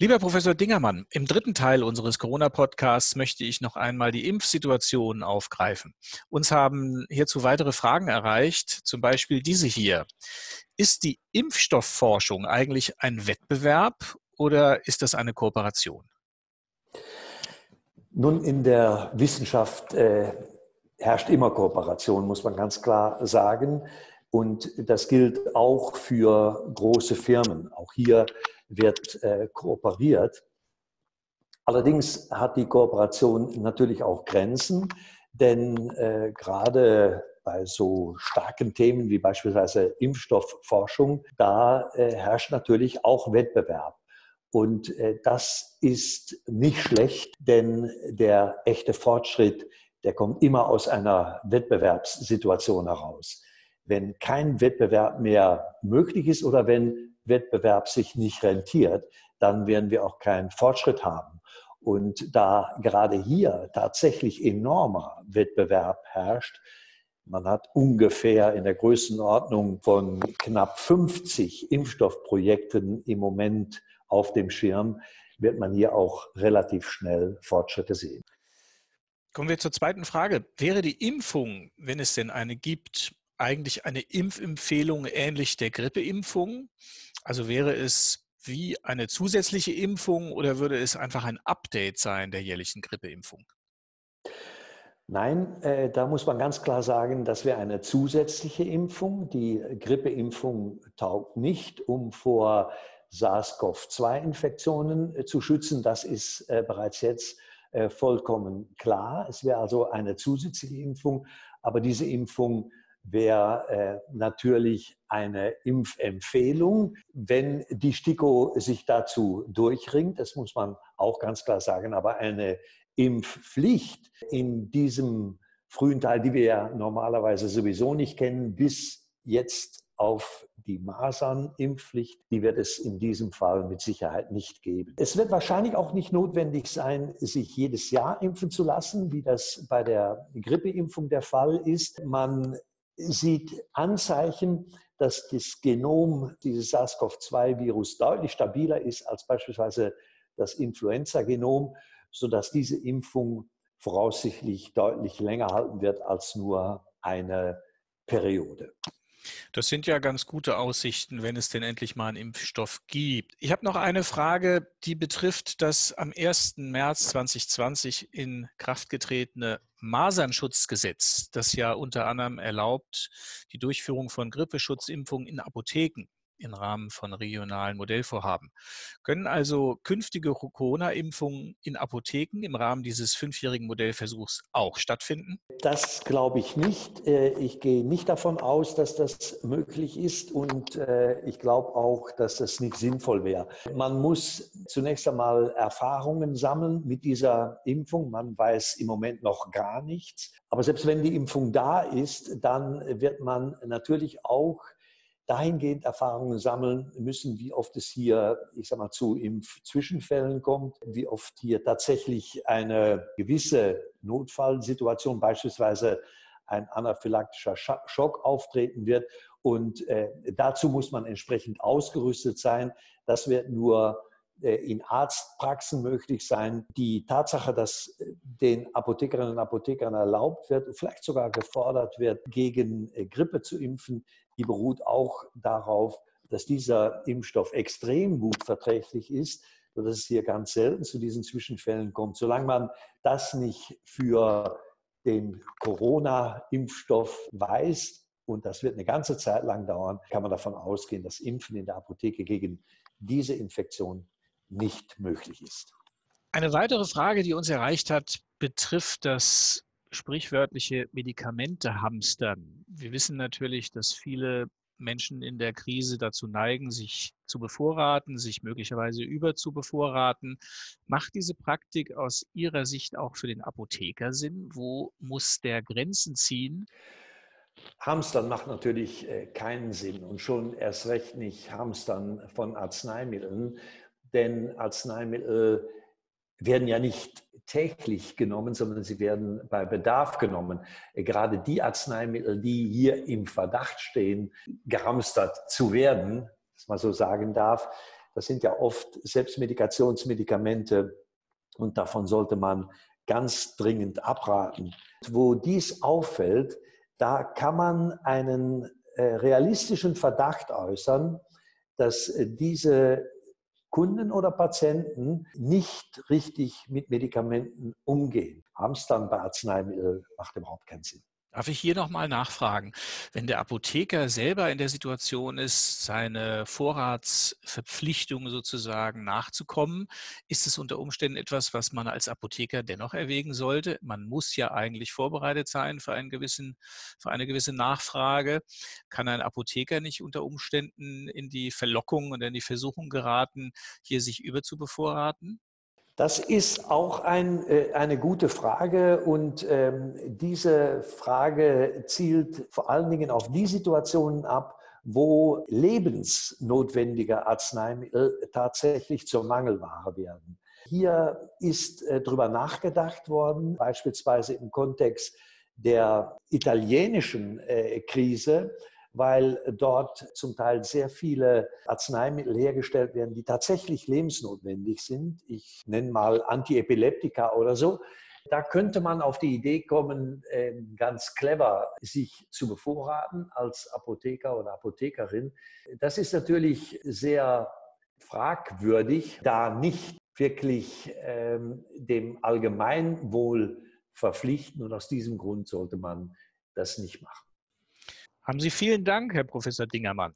Lieber Professor Dingermann, im dritten Teil unseres Corona-Podcasts möchte ich noch einmal die Impfsituation aufgreifen. Uns haben hierzu weitere Fragen erreicht, zum Beispiel diese hier. Ist die Impfstoffforschung eigentlich ein Wettbewerb oder ist das eine Kooperation? Nun, in der Wissenschaft äh, herrscht immer Kooperation, muss man ganz klar sagen. Und das gilt auch für große Firmen. Auch hier wird äh, kooperiert. Allerdings hat die Kooperation natürlich auch Grenzen, denn äh, gerade bei so starken Themen wie beispielsweise Impfstoffforschung, da äh, herrscht natürlich auch Wettbewerb. Und äh, das ist nicht schlecht, denn der echte Fortschritt, der kommt immer aus einer Wettbewerbssituation heraus. Wenn kein Wettbewerb mehr möglich ist oder wenn Wettbewerb sich nicht rentiert, dann werden wir auch keinen Fortschritt haben. Und da gerade hier tatsächlich enormer Wettbewerb herrscht, man hat ungefähr in der Größenordnung von knapp 50 Impfstoffprojekten im Moment auf dem Schirm, wird man hier auch relativ schnell Fortschritte sehen. Kommen wir zur zweiten Frage. Wäre die Impfung, wenn es denn eine gibt, eigentlich eine Impfempfehlung ähnlich der Grippeimpfung? Also wäre es wie eine zusätzliche Impfung oder würde es einfach ein Update sein der jährlichen Grippeimpfung? Nein, äh, da muss man ganz klar sagen, das wäre eine zusätzliche Impfung. Die Grippeimpfung taugt nicht, um vor SARS-CoV-2-Infektionen äh, zu schützen. Das ist äh, bereits jetzt äh, vollkommen klar. Es wäre also eine zusätzliche Impfung, aber diese Impfung wäre äh, natürlich eine Impfempfehlung. Wenn die STIKO sich dazu durchringt, das muss man auch ganz klar sagen, aber eine Impfpflicht in diesem frühen Teil, die wir ja normalerweise sowieso nicht kennen, bis jetzt auf die Masernimpfpflicht, die wird es in diesem Fall mit Sicherheit nicht geben. Es wird wahrscheinlich auch nicht notwendig sein, sich jedes Jahr impfen zu lassen, wie das bei der Grippeimpfung der Fall ist. Man sieht Anzeichen, dass das Genom dieses SARS-CoV-2-Virus deutlich stabiler ist als beispielsweise das Influenza-Genom, sodass diese Impfung voraussichtlich deutlich länger halten wird als nur eine Periode. Das sind ja ganz gute Aussichten, wenn es denn endlich mal einen Impfstoff gibt. Ich habe noch eine Frage, die betrifft das am 1. März 2020 in Kraft getretene Masernschutzgesetz, das ja unter anderem erlaubt die Durchführung von Grippeschutzimpfungen in Apotheken im Rahmen von regionalen Modellvorhaben. Können also künftige Corona-Impfungen in Apotheken im Rahmen dieses fünfjährigen Modellversuchs auch stattfinden? Das glaube ich nicht. Äh, ich gehe nicht davon aus, dass das möglich ist und äh, ich glaube auch, dass das nicht sinnvoll wäre. Man muss zunächst einmal Erfahrungen sammeln mit dieser Impfung. Man weiß im Moment noch gar nichts. Aber selbst wenn die Impfung da ist, dann wird man natürlich auch dahingehend Erfahrungen sammeln müssen, wie oft es hier, ich sag mal, zu Zwischenfällen kommt, wie oft hier tatsächlich eine gewisse Notfallsituation, beispielsweise ein anaphylaktischer Schock auftreten wird. Und äh, dazu muss man entsprechend ausgerüstet sein. Das wird nur äh, in Arztpraxen möglich sein. Die Tatsache, dass äh, den Apothekerinnen und Apothekern erlaubt wird, vielleicht sogar gefordert wird, gegen äh, Grippe zu impfen, die beruht auch darauf, dass dieser Impfstoff extrem gut verträglich ist, sodass es hier ganz selten zu diesen Zwischenfällen kommt. Solange man das nicht für den Corona-Impfstoff weiß, und das wird eine ganze Zeit lang dauern, kann man davon ausgehen, dass Impfen in der Apotheke gegen diese Infektion nicht möglich ist. Eine weitere Frage, die uns erreicht hat, betrifft das sprichwörtliche Medikamente hamstern. Wir wissen natürlich, dass viele Menschen in der Krise dazu neigen, sich zu bevorraten, sich möglicherweise überzubevorraten. Macht diese Praktik aus Ihrer Sicht auch für den Apotheker Sinn? Wo muss der Grenzen ziehen? Hamstern macht natürlich äh, keinen Sinn und schon erst recht nicht Hamstern von Arzneimitteln, denn Arzneimittel werden ja nicht täglich genommen, sondern sie werden bei Bedarf genommen. Gerade die Arzneimittel, die hier im Verdacht stehen, gehamstert zu werden, dass man so sagen darf, Das sind ja oft Selbstmedikationsmedikamente und davon sollte man ganz dringend abraten. Wo dies auffällt, da kann man einen äh, realistischen Verdacht äußern, dass äh, diese Kunden oder Patienten nicht richtig mit Medikamenten umgehen. Hamstern bei Arzneimitteln macht überhaupt keinen Sinn. Darf ich hier nochmal nachfragen? Wenn der Apotheker selber in der Situation ist, seine Vorratsverpflichtung sozusagen nachzukommen, ist es unter Umständen etwas, was man als Apotheker dennoch erwägen sollte? Man muss ja eigentlich vorbereitet sein für, einen gewissen, für eine gewisse Nachfrage. Kann ein Apotheker nicht unter Umständen in die Verlockung und in die Versuchung geraten, hier sich überzubevorraten? Das ist auch ein, äh, eine gute Frage und ähm, diese Frage zielt vor allen Dingen auf die Situationen ab, wo lebensnotwendige Arzneimittel tatsächlich zur Mangelware werden. Hier ist äh, darüber nachgedacht worden, beispielsweise im Kontext der italienischen äh, Krise, weil dort zum Teil sehr viele Arzneimittel hergestellt werden, die tatsächlich lebensnotwendig sind. Ich nenne mal Antiepileptika oder so. Da könnte man auf die Idee kommen, ähm, ganz clever sich zu bevorraten als Apotheker oder Apothekerin. Das ist natürlich sehr fragwürdig, da nicht wirklich ähm, dem Allgemeinwohl verpflichten. Und aus diesem Grund sollte man das nicht machen. Haben Sie vielen Dank, Herr Professor Dingermann.